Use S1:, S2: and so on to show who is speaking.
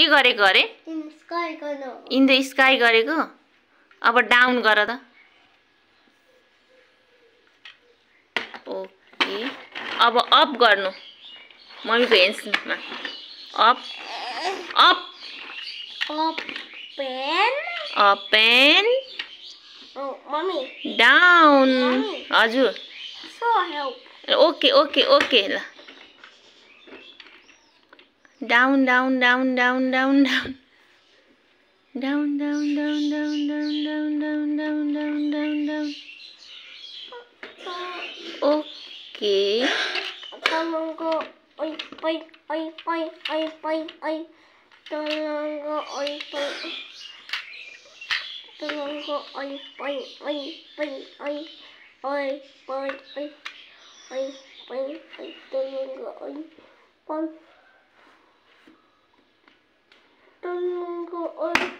S1: के गरेको अरे
S2: इन
S1: द स्काई गरेको? अब डाउन गर त। ओके अब अप गर्नु। मम्मीको हेन्समा up up up and
S2: mummy
S1: down हजुर। So
S2: help
S1: okay okay okay ल। Down, down, down, down, down, down. Down, down, down, down, down, down, down, down, down, down, down. Okay.
S2: Tamango, oi, oi, oi, oi, oi, oi, oi. Tamango, oi, oi. Tamango, oi, oi, oi, oi, oi. Oi, oi, oi, oi, oi, oi. Tamango, oi, oi. hasta luego. Hoy